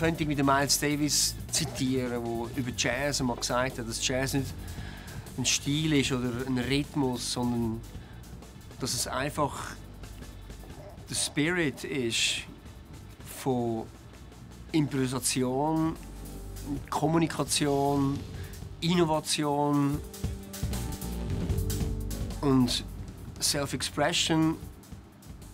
könnte mit Miles Davis zitieren, der über Jazz mal gesagt hat, dass Jazz nicht ein Stil ist oder ein Rhythmus, sondern dass es einfach der Spirit ist von Improvisation, Kommunikation, Innovation und Self-Expression,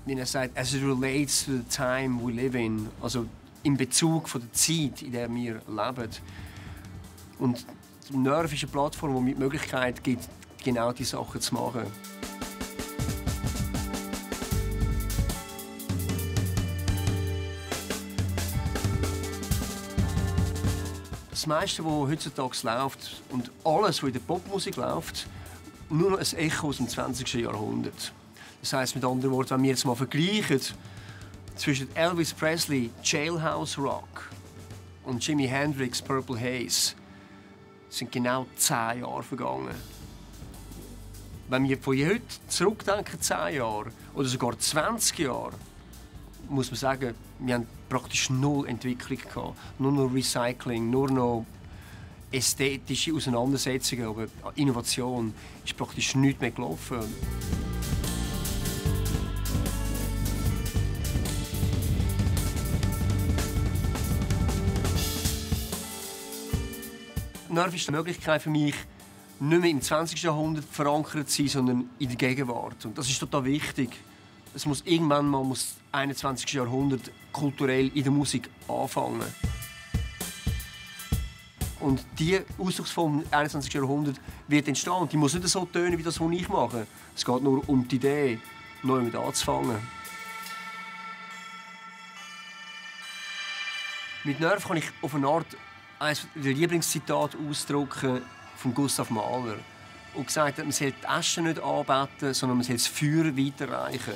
wie er sagt, as it relates to the time we live in, also in Bezug von der Zeit, in der wir leben. Und Nerv ist eine Plattform, die mir die Möglichkeit gibt, genau diese Sachen zu machen. Das meiste, was heutzutage läuft und alles, was in der Popmusik läuft, nur noch ein Echo aus dem 20. Jahrhundert. Das heißt mit anderen Worten, wenn wir jetzt mal vergleichen zwischen Elvis Presley, Jailhouse Rock und Jimi Hendrix, Purple Haze, sind genau zehn Jahre vergangen. Wenn wir von heute zurückdenken, zehn Jahre oder sogar 20 Jahre, muss man sagen, wir haben praktisch null Entwicklung gehabt. Nur noch Recycling, nur noch ästhetische Auseinandersetzungen, aber Innovation ist praktisch nichts mehr gelaufen. Nerv ist die Möglichkeit für mich, nicht mehr im 20. Jahrhundert verankert zu sein, sondern in der Gegenwart. Und das ist total wichtig. Es muss irgendwann mal muss 21. Jahrhundert kulturell in der Musik anfangen. Und die Ausdrucksform des 21. Jahrhunderts wird entstehen. Und die muss nicht so tönen wie das, was ich mache. Es geht nur um die Idee, neu mit anzufangen. Mit Nerv kann ich auf eine Art eines der Lieblingszitate ausdrücken von Gustav Mahler. Und gesagt hat, man soll die Asche nicht anbeten, sondern man soll das Feuer weiterreichen.